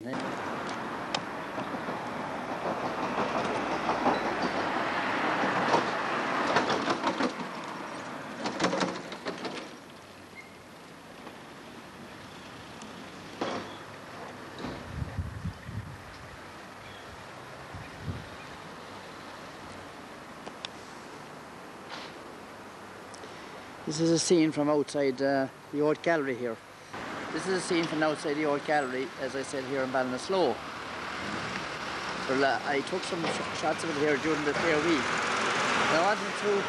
This is a scene from outside uh, the old gallery here. This is a scene from outside the old gallery, as I said, here in Ballinasloe. Well, uh, I took some sh shots of it here during the fair week. I wanted to